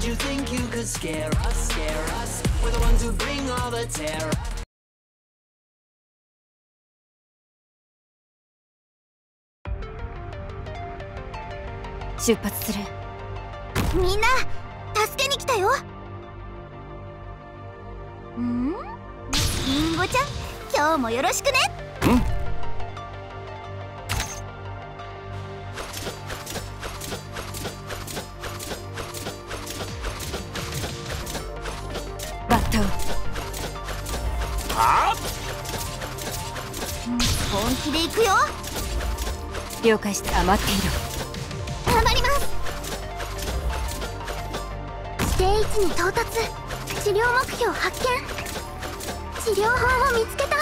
did you think you could scare us, scare us? We're the ones who bring all the terror. Shupats するみんな助けに来たよんリンゴちゃん今日もよろしくねバッタをは？本気で行くよ。了解して余っている。頑張ります。指定位置に到達。治療目標発見。治療法を見つけた。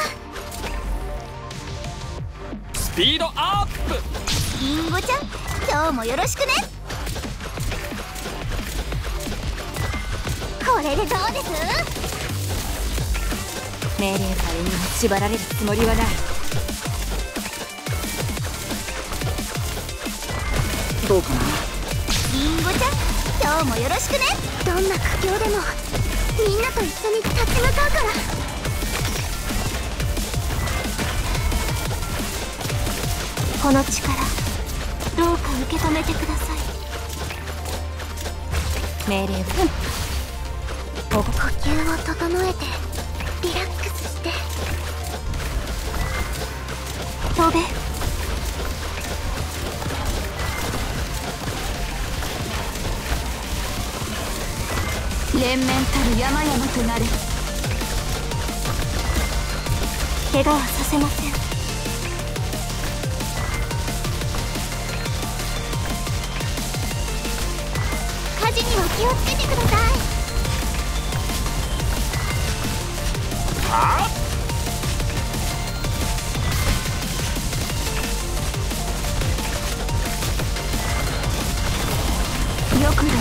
スピードアップ！リンゴちゃん今日もよろしくねこれでどうです命令さえに縛られるつもりはない。どうかな?リンゴちゃん今日もよろしくね?どんな苦境でもみんなと一緒に立ち向かうから。この力どうか受け止めてください。命令は呼吸を整えてリラックスして。飛べ。連綿たる山々となれ怪我はさせません。火事には気をつけてください。よくだね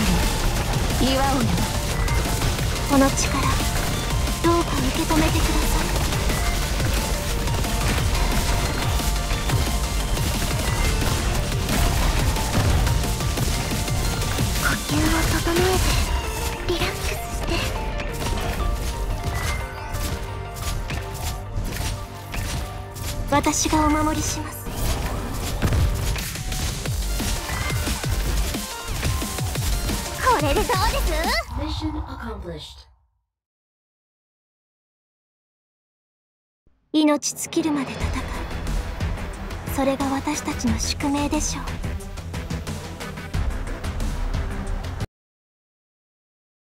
岩をねこの力どうか受け止めてください。私がお守りします。これでどうです？Mission accomplished. 命尽きるまで戦う。それが私たちの宿命でしょう